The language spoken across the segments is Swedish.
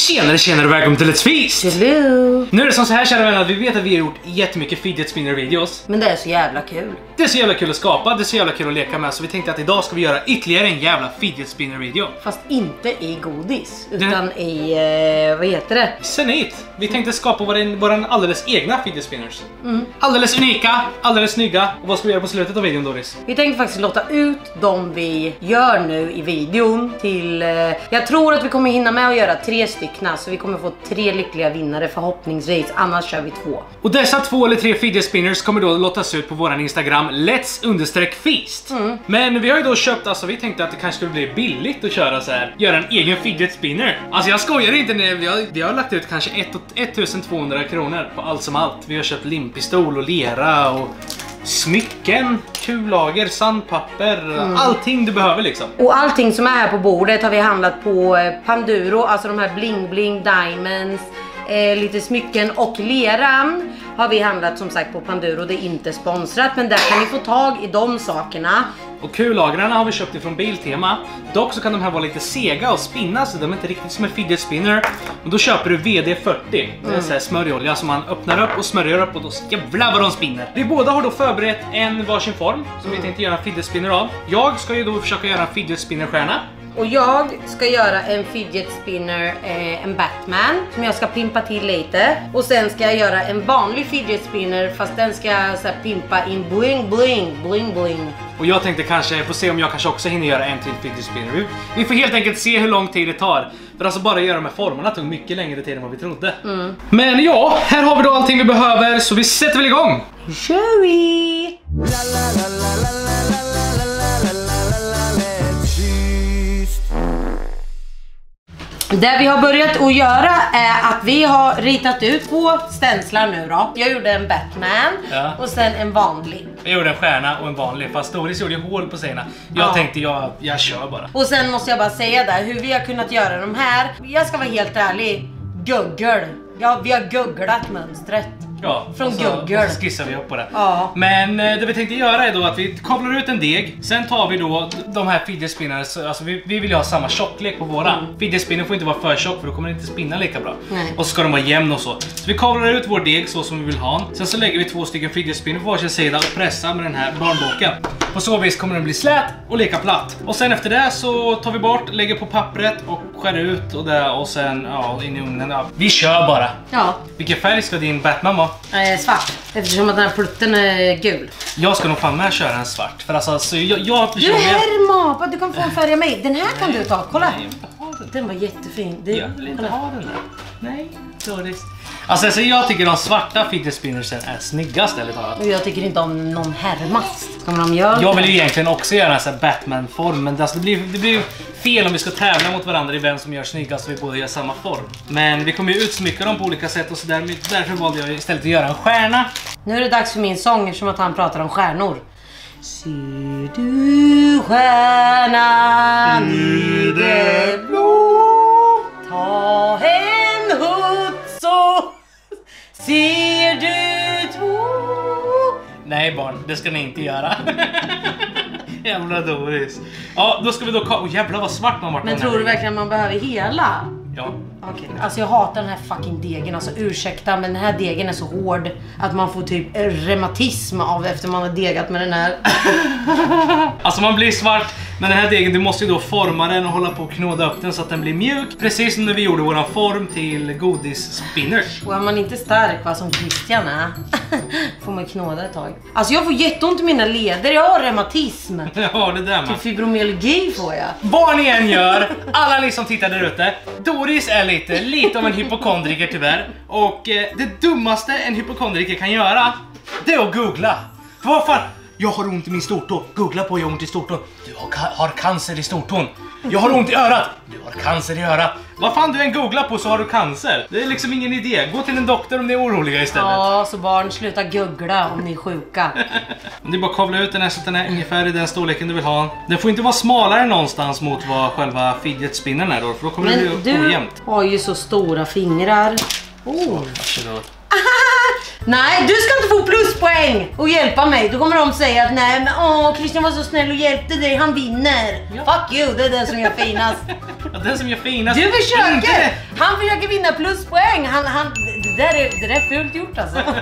Tjenare tjenare och välkommen till Let's Feast! Hello. Nu är det som så här kära vänner att vi vet att vi har gjort jättemycket fidget spinner videos. Men det är så jävla kul. Det är så jävla kul att skapa, det är så jävla kul att leka med så vi tänkte att idag ska vi göra ytterligare en jävla fidget spinner video. Fast inte i godis, Den- utan i, eh, vad heter det? Senit! Vi tänkte skapa våran, våran alldeles egna fidget spinners. Mm. Alldeles unika, alldeles snygga. Och vad ska vi göra på slutet av videon Doris? Vi tänkte faktiskt låta ut de vi gör nu i videon till... Eh, jag tror att vi kommer hinna med att göra tre stycken så vi kommer få tre lyckliga vinnare förhoppningsvis. Annars kör vi två. Och dessa två eller tre fidget spinners kommer då lottas ut på våran Instagram Let's understreck feast. Mm. Men vi har ju då köpt, alltså vi tänkte att det kanske skulle bli billigt att köra så här, göra en egen fidget spinner. Alltså jag skojar inte, när vi har, vi har lagt ut kanske ett- 1200 kronor på allt som allt. Vi har köpt limpistol och lera och smycken, kullager, sandpapper, allting du behöver liksom. Och allting som är här på bordet har vi handlat på eh, Panduro, alltså de här bling bling diamonds, eh, lite smycken och leran har vi handlat som sagt på Panduro. Det är inte sponsrat men där kan ni få tag i de sakerna. Och kullagrarna har vi köpt ifrån Biltema. Dock så kan de här vara lite sega och spinna så de är inte riktigt som en fidget spinner. Och då köper du VD40. Det är en sån här smörjolja som man öppnar upp och smörjer upp och då jävlar vad de spinner. Vi båda har då förberett en varsin form som vi tänkte göra en fidget spinner av. Jag ska ju då försöka göra en fidget spinner stjärna. Och jag ska göra en fidget spinner, eh, en Batman som jag ska pimpa till lite. Och sen ska jag göra en vanlig fidget spinner fast den ska jag så här, pimpa in bling bling, bling bling. Och jag tänkte kanske, få se om jag kanske också hinner göra en till fidget spinner. Vi, får helt enkelt se hur lång tid det tar. För alltså bara göra de här formerna tog mycket längre tid än vad vi trodde. Men ja, här har vi då allting vi behöver så vi sätter väl igång. Nu kör vi! Det vi har börjat att göra är att vi har ritat ut två stenclar nu då. Jag gjorde en Batman Ja. och sen en vanlig. Jag gjorde en stjärna och en vanlig, fast Doris gjorde hål på sina. Jag Ja. tänkte jag, jag kör bara. Och sen måste jag bara säga där hur vi har kunnat göra de här. Jag ska vara helt ärlig. Google. Ja, vi har googlat mönstret. Ja, Från och så, Google. och så skissar vi upp på det. Ja. Men eh, det vi tänkte göra är då att vi kavlar ut en deg, sen tar vi då de här fidget spinners, alltså vi, vi vill ju ha samma tjocklek på våra. Fidget spinner får inte vara för tjock för då kommer den inte spinna lika bra. Nej. Och så ska de vara jämn och så. Så vi kavlar ut vår deg så som vi vill ha den. Sen så lägger vi två stycken fidget spinner på varsin sida och pressar med den här barnboken. På så vis kommer den bli slät och lika platt. Och sen efter det så tar vi bort, lägger på pappret och skär ut och det och sen ja, in i ugnen. Ja. Vi kör bara. Ja, Vilken färg ska din Batman vara? Eh, svart. Eftersom att den här plutten är gul. Jag ska nog fan med köra en svart. För alltså, så jag, jag Du. Herma, du kan få en färg av mig. Den här kan du ta, kolla. Nej, jag vill inte ha den. Den var jättefin. Det, Jag vill inte ha den där. Nej, Doris. Alltså, alltså jag tycker de svarta fidget spinnersen är snyggast ärligt talat. Jag tycker inte om någon härmas. Ska man de göra Jag vill ju egentligen också göra en Batman-form men alltså, det, blir, det blir fel om vi ska tävla mot varandra i vem som gör snyggast och vi båda gör samma form. Men vi kommer ju utsmycka dem på olika sätt och så där, därför valde jag istället att göra en stjärna. Nu är det dags för min sång eftersom att han pratar om stjärnor. Ser du stjärnan barn, det ska ni inte göra. Jävla Doris. Ja, då ska vi då... ka- Åh jävlar vad svart man vart Men tror du verkligen man behöver hela? Ja. Okej. Alltså jag hatar den här fucking degen. Alltså ursäkta men den här degen är så hård att man får typ reumatism av efter man har degat med den här. Alltså man blir svart, men den här degen, du måste ju då forma den och hålla på och knåda upp den så att den blir mjuk. Precis som när vi gjorde våran form till godisspinners. Och är man inte stark va, som Christian är, får man knåda ett tag. Alltså jag får jätteont i mina leder, jag har reumatism. Ja, det där man. Typ fibromyalgi får jag. Vad ni än gör, alla ni som tittar där ute. Doris är lite, lite av en hypokondriker tyvärr. Och eh, det dummaste en hypokondriker kan göra, det är att googla. För vad fan? Jag har ont i min stortå. Googla på jag har ont i stortån. Du har, ca- har cancer i stortån. Jag har ont i örat. Du har cancer i örat. Vad fan du än googlar på så har du cancer. Det är liksom ingen idé. Gå till en doktor om ni är oroliga istället. Ja, så barn sluta googla om ni är sjuka. Det är bara att kavla ut den här så att den är ungefär i den storleken du vill ha. Den får inte vara smalare någonstans mot vad själva fidget spinnern är då, för då kommer det Men bli du ojämnt. har ju så stora fingrar. Oh. Varsågod. Nej, du ska inte få pluspoäng och hjälpa mig. Då kommer de säga att nej men åh, Christian var så snäll och hjälpte dig, han vinner. Ja. Fuck you, det är den som gör finast. Ja, den som gör finast. Du försöker! Inte- Han försöker vinna pluspoäng. Han, han, det, där är, det där är fult gjort alltså.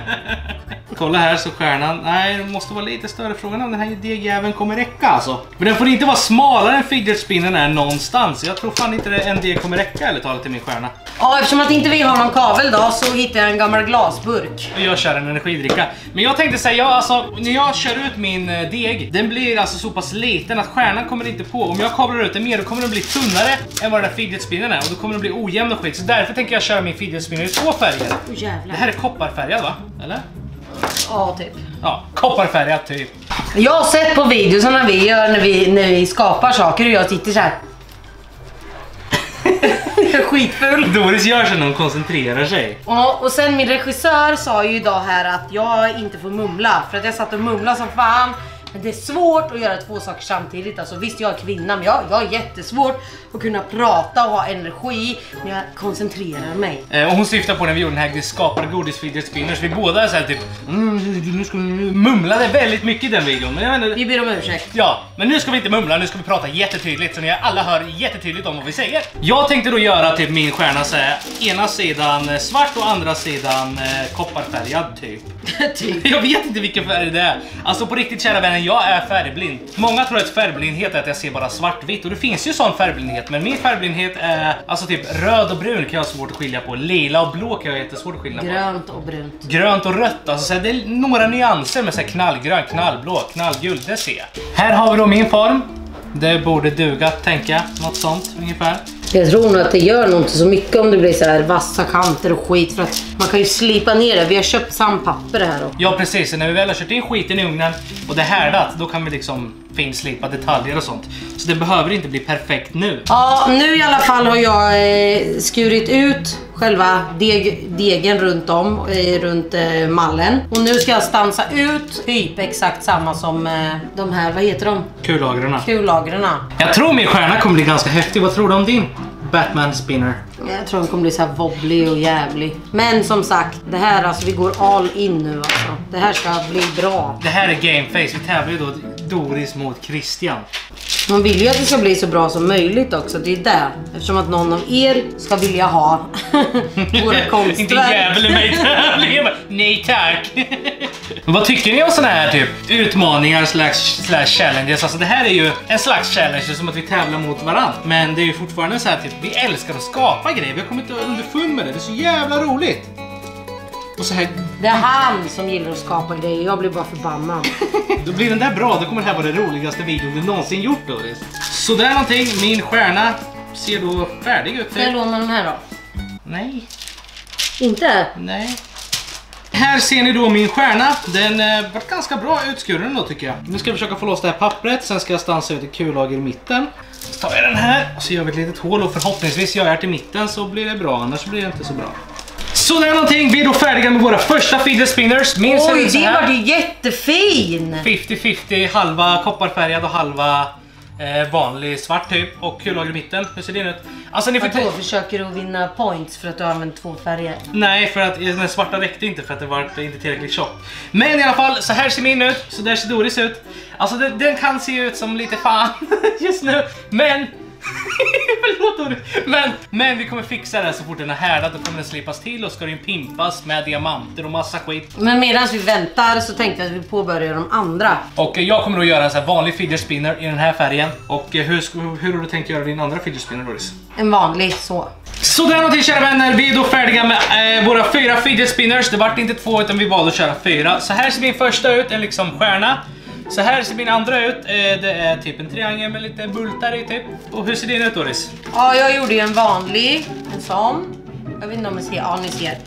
Kolla här så stjärnan, nej det måste vara lite större. Frågan om den här degjäveln kommer räcka alltså. Men den får inte vara smalare än fidget spinnern är någonstans. Jag tror fan inte det- en deg kommer räcka eller talat till min stjärna. Ja, eftersom att inte vi har någon kavel då så hittade jag en gammal glasburk. Jag kör en energidricka. Men jag tänkte säga, ja, alltså, när jag kör ut min eh, deg, den blir alltså så pass liten att stjärnan kommer inte på. Om jag kablar ut den mer då kommer den bli tunnare än vad den där fidget spinnern är och då kommer den bli ojämn och skit. Så därför tänker jag köra min fidget spinner i två färger. Åh Det här är kopparfärgad va? Eller? Ja, typ. Ja, kopparfärgad typ. Jag har sett på videorna vi gör när vi, när vi skapar saker och jag sitter så här. Jag är Skitfull. Doris gör så när hon koncentrerar sig. Ja, och sen min regissör sa ju idag här att jag inte får mumla för att jag satt och mumlade som fan. Men det är svårt att göra två saker samtidigt. Alltså visst, jag är kvinna, men jag, jag har jättesvårt att kunna prata och ha energi när jag koncentrerar mig. Eh, och hon syftar på när vi gjorde den här vi skapade godis spinners. Vi båda är såhär typ mm, mumlade väldigt mycket i den videon. Men jag inte, Vi ber om ursäkt. Ja, men nu ska vi inte mumla, nu ska vi prata jättetydligt så ni alla hör jättetydligt om vad vi säger. Jag tänkte då göra typ min stjärna så här, ena sidan eh, svart och andra sidan eh, kopparfärgad typ. typ. Jag vet inte vilken färg det är. Alltså på riktigt kära vänner, jag är färgblind. Många tror att färgblindhet är att jag ser bara svartvitt och det finns ju sån färgblindhet. Men min färgblindhet är alltså typ röd och brun kan jag ha svårt att skilja på. Lila och blå kan jag ha jättesvårt att skilja på. Grönt och brunt. Grönt och rött, alltså så det är några nyanser med så knallgrön, knallblå, knallgul, det ser jag. Här har vi då min form. Det borde duga, tänker jag. Något sånt ungefär. Jag tror nog att det gör nog inte så mycket om det blir så här vassa kanter och skit för att man kan ju slipa ner det. Vi har köpt sandpapper här också. Ja precis, så när vi väl har kört in skiten i ugnen och det är härdat, då kan vi liksom finslipa detaljer och sånt. Så det behöver inte bli perfekt nu. Ja, nu i alla fall har jag eh, skurit ut själva deg, degen runt om, runt eh, mallen. Och nu ska jag stansa ut typ exakt samma som eh, de här, vad heter de? Kullagren. Kullagren. Jag tror min stjärna kommer bli ganska häftig. Vad tror du om din Batman spinner? Jag tror den kommer bli så här wobbly och jävlig. Men som sagt, det här alltså, vi går all in nu alltså. Det här ska bli bra. Det här är gameface. Vi tävlar ju då Doris mot Christian. Man vill ju att det ska bli så bra som möjligt också. Det är det. Eftersom att någon av er ska vilja ha våra Inte konstverk. jävel i mig tävling. Jag bara, Nej tack. Men vad tycker ni om såna här typ utmaningar slash, slash challenges? Alltså det här är ju en slags challenge, som att vi tävlar mot varandra. Men det är ju fortfarande så här typ, vi älskar att skapa grejer. Vi har kommit underfund med det. Det är så jävla roligt. Och så här, Det är han som gillar att skapa grejer. Jag blir bara förbannad. då blir den där bra. Då kommer det här vara den roligaste videon du någonsin gjort Doris. Så där någonting. Min stjärna ser då färdig ut. Får jag låna den här då? Nej. Inte? Nej. Här ser ni då min stjärna. Den eh, var ganska bra utskuren då tycker jag. Nu ska jag försöka få loss det här pappret. Sen ska jag stansa ut ett kullager i mitten. Så tar jag den här och så gör vi ett litet hål och förhoppningsvis gör jag det till mitten så blir det bra. Annars blir det inte så bra. Så där någonting. Vi är då färdiga med våra första fidget spinners. Min Oj, det var ju jättefin! 50-50, halva kopparfärgad och halva eh, vanlig svart typ. Och kullager i mitten. Hur ser det ut? Alltså ni får Vadå, försöker du vinna points för att du har använt två färger? Nej, för att den svarta räckte inte för att det var inte tillräckligt tjock. Men i alla fall, så här ser min ut, så där ser Doris ut. Alltså den, den kan se ut som lite fan just nu, men... Förlåt. Men, men vi kommer fixa det så fort den är härdad, då kommer den slipas till och ska den pimpas med diamanter och massa skit. Men medan vi väntar så tänkte jag att vi påbörjar de andra. Och jag kommer då göra en här vanlig fidget spinner i den här färgen. Och eh, hur, hur har du tänkt göra din andra fidget spinner Doris? En vanlig så. Så där någonting kära vänner, vi är då färdiga med eh, våra fyra fidget spinners. Det vart inte två utan vi valde att köra fyra. Så här ser min första ut, en liksom stjärna. Så här ser min andra ut, eh, det är typ en triangel med lite bultar i typ. Och hur ser din ut Doris? Ja, jag gjorde ju en vanlig, en sån. Jag vet inte om ni ser, ja ni ser.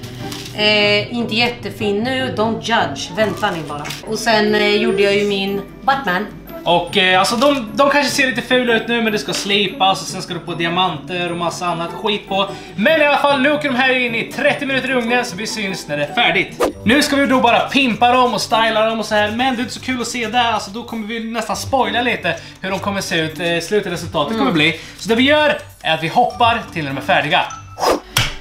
Eh, inte jättefin nu, don't judge, vänta ni bara. Och sen eh, gjorde jag ju min Batman. Och eh, alltså de, de kanske ser lite fula ut nu men det ska slipas och sen ska det på diamanter och massa annat skit på. Men i alla fall, nu åker de här in i 30 minuter i ugnen så vi syns när det är färdigt. Nu ska vi då bara pimpa dem och styla dem och så här men det är inte så kul att se där, alltså då kommer vi nästan spoila lite hur de kommer se ut, eh, slutresultatet kommer bli. Så det vi gör är att vi hoppar till när de är färdiga.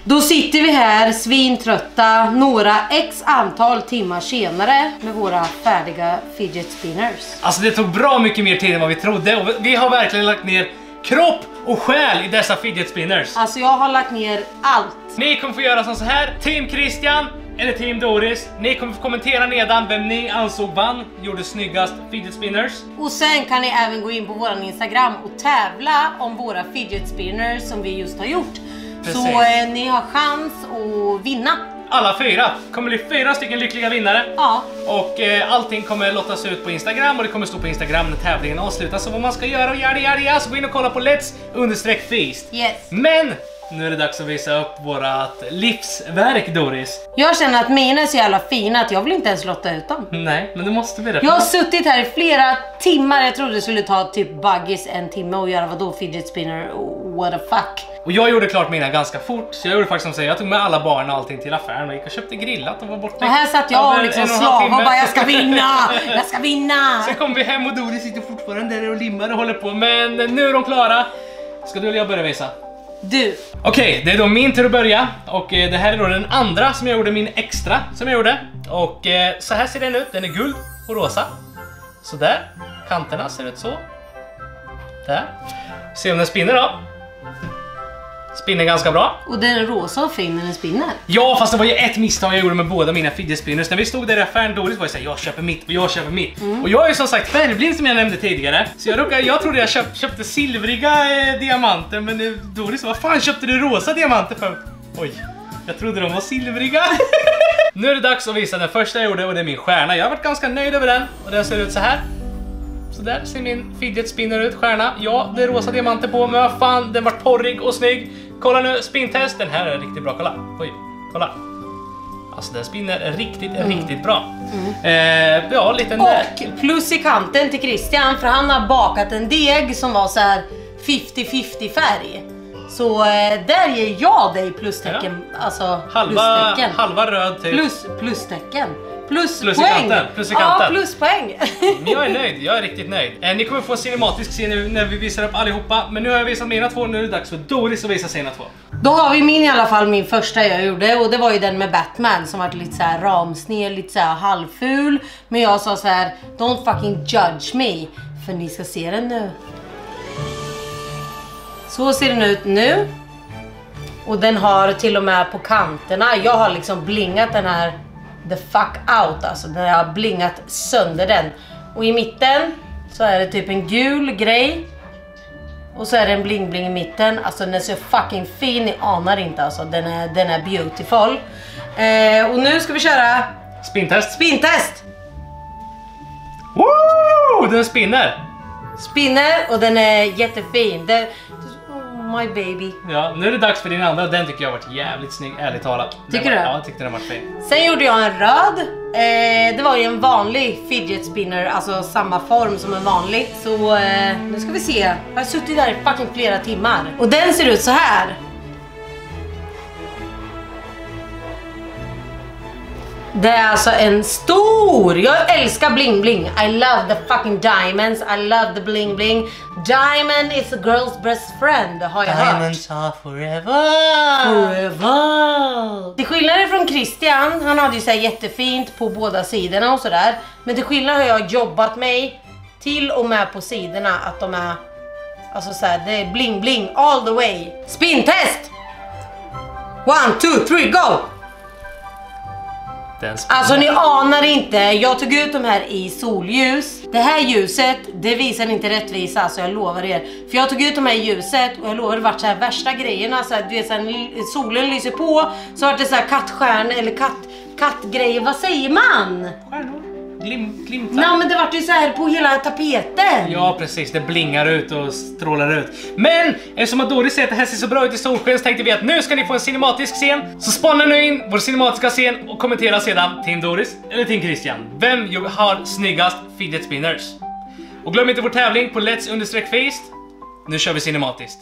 Då sitter vi här svintrötta några x antal timmar senare med våra färdiga fidget spinners. Alltså det tog bra mycket mer tid än vad vi trodde och vi har verkligen lagt ner kropp och stjäl i dessa fidget spinners. Alltså jag har lagt ner allt. Ni kommer få göra som så här. Team Christian eller Team Doris. Ni kommer få kommentera nedan vem ni ansåg vann, gjorde snyggast fidget spinners. Och sen kan ni även gå in på våran Instagram och tävla om våra fidget spinners som vi just har gjort. Precis. Så eh, ni har chans att vinna. Alla fyra. kommer bli fyra stycken lyckliga vinnare. Ja, Och eh, allting kommer lottas ut på Instagram och det kommer stå på Instagram när tävlingen avslutas. Så vad man ska göra och yada yada. Så gå in och kolla på Let's understreck feast. yes. Men nu är det dags att visa upp vårat livsverk Doris. Jag känner att mina är så jävla fina att jag vill inte ens lotta ut dem. Nej, men du måste berätta. Jag har suttit här i flera timmar, jag trodde det skulle ta typ Buggis en timme och göra vadå fidget spinner, what the fuck. Och jag gjorde klart mina ganska fort. Så jag gjorde faktiskt som säger, jag tog med alla barnen och allting till affären och gick och köpte grillat och var borta. Och här satt jag och liksom slav och bara jag ska vinna, jag ska vinna. Sen kom vi hem och Doris sitter fortfarande där och limmar och håller på. Men nu är de klara. Ska du eller jag börja visa? Du, Okej, det är då min tur att börja och eh, det här är då den andra som jag gjorde, min extra som jag gjorde. Och eh, så här ser den ut, den är guld och rosa. Så där, kanterna ser ut så. Där. Se om den spinner då. Spinner ganska bra. och den är rosa och fin när den spinner. Ja, fast det var ju ett misstag jag gjorde med båda mina fidget spinners. När vi stod där i affären, Doris var ju såhär, jag köper mitt och jag köper mitt. Och jag är ju som sagt färgblind som jag nämnde tidigare. Så jag, råkade, jag trodde jag köpt, köpte silvriga eh, diamanter, men eh, Doris, vad fan köpte du rosa diamanter för? Oj, jag trodde de var silvriga. nu är det dags att visa den första jag gjorde och det är min stjärna. Jag har varit ganska nöjd över den och den ser ut så här. Så där ser min fidget spinner ut, stjärna. Ja, det är rosa diamanter på, men vad fan, den var porrig och snygg. Kolla nu, spintest. Den här är riktigt bra, kolla. Oj, kolla. Alltså den spinner riktigt, riktigt bra. Eh, ja, liten... Och plus i kanten till Christian för han har bakat en deg som var så här 50-50 färg. Så eh, där ger jag dig plustecken, alltså halva, plustecken. halva röd typ. Plus plustecken. Plus, Plus i poäng. kanten, plus i Ja, kanten. pluspoäng. Men jag är nöjd, jag är riktigt nöjd. Eh, ni kommer få en cinematisk scen nu när vi visar upp allihopa. Men nu har jag visat mina två, nu är det dags för Doris att visa sina två. Då har vi min i alla fall, min första jag gjorde och det var ju den med Batman som var lite så här ramsned, lite så här halvful. Men jag sa så här: don't fucking judge me, för ni ska se den nu. Så ser den ut nu. Och den har till och med på kanterna, jag har liksom blingat den här the fuck out alltså. Den har blingat sönder den. Och i mitten så är det typ en gul grej. Och så är det en bling bling i mitten. Alltså den är så fucking fin, ni anar inte alltså. Den är, den är beautiful. Eh, och nu ska vi köra Spintest. spintest. Woo! Den spinner! Spinner och den är jättefin. Den, my baby. Ja, nu är det dags för din andra. Den tycker jag har varit jävligt snygg, ärligt talat. Tycker var, du? Ja, jag tyckte den var fin. Sen gjorde jag en röd. Eh, det var ju en vanlig fidget spinner, alltså samma form som en vanlig. Så eh, nu ska vi se. Jag har suttit där i fucking flera timmar. Och den ser ut så här. Det är alltså en stor! Jag älskar bling bling. I love the fucking diamonds. I love the bling bling. Diamond is a girl's best friend har jag hört. are forever. Forever. Till skillnad från Christian, han hade ju så här jättefint på båda sidorna och sådär. Men till skillnad har jag jobbat mig till och med på sidorna att de är Alltså såhär, det är bling bling all the way. Spintest! One, two, three, go! Den spinner. Alltså ni anar inte, jag tog ut de här i solljus. Det här ljuset, det visar inte rättvisa, alltså jag lovar er. För jag tog ut de här i ljuset och jag lovar det vart så här värsta grejerna. Så här, du vet, så här, solen lyser på, så vart det så här kattstjärnor eller katt, kattgrejer, vad säger man? Stjärnor. Glim, glimtar. Nej men det vart ju så här på hela tapeten. Ja precis, det blingar ut och strålar ut. Men eftersom att Doris säger att det här ser så bra ut i solsken så tänkte vi att nu ska ni få en cinematisk scen. Så spana nu in vår cinematiska scen och kommentera sedan Team Doris eller Team Christian. Vem har snyggast fidget spinners? Och glöm inte vår tävling på Let's understreck feast. Nu kör vi cinematiskt.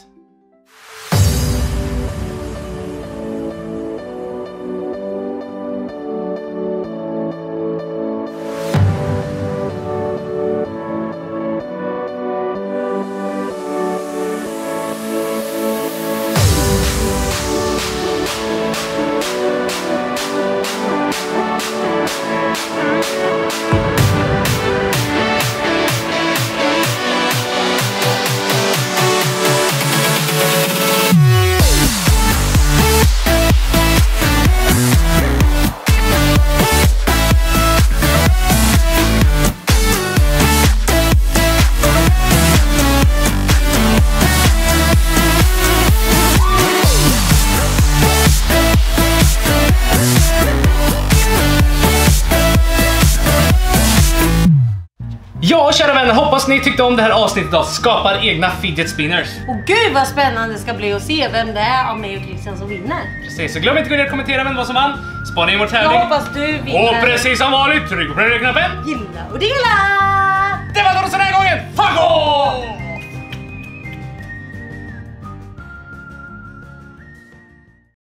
Kära vänner, hoppas ni tyckte om det här avsnittet av Skapar egna fidget spinners. Och gud vad spännande det ska bli att se vem det är av mig och Christian som vinner. Precis, så glöm inte att gå ner och kommentera vem det var som vann. Spana in vår Jag tävling. hoppas du vinner. Och precis som vanligt, tryck på prenumerera-knappen. Gilla och dela! Det var för den här gången. Fuck off!